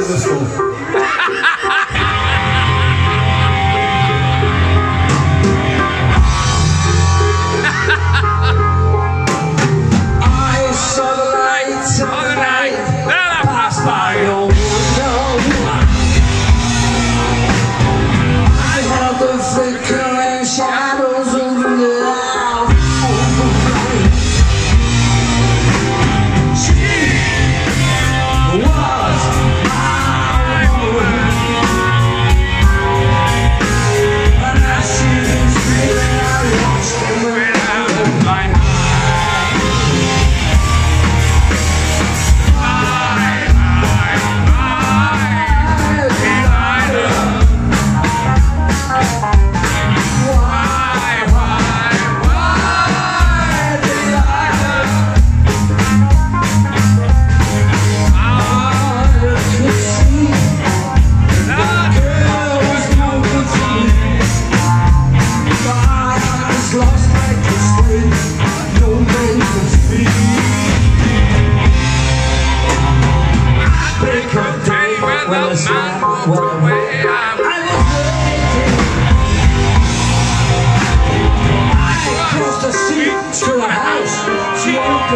is this one?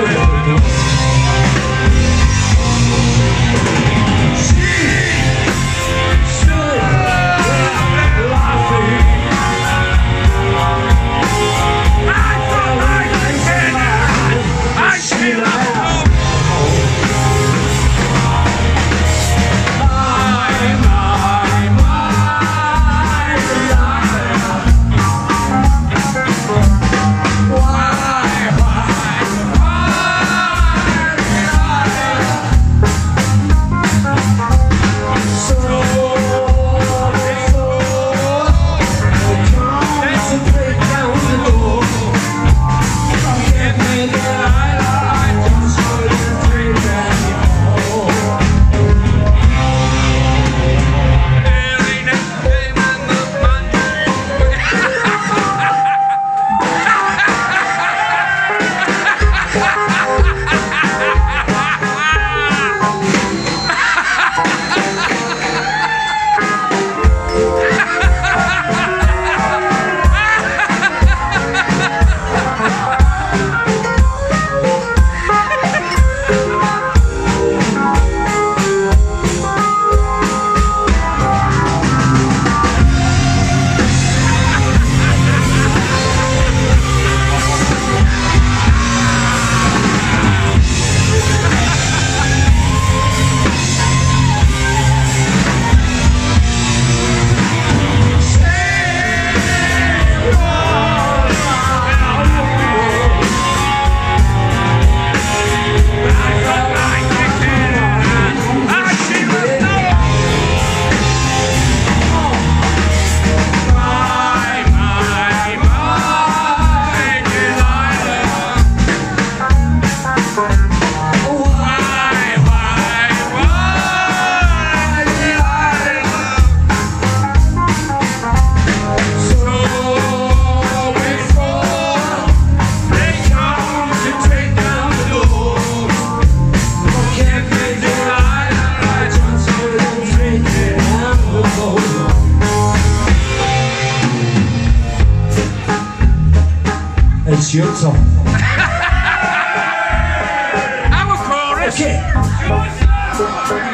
House. She a chorus.